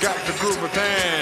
got the groove of things.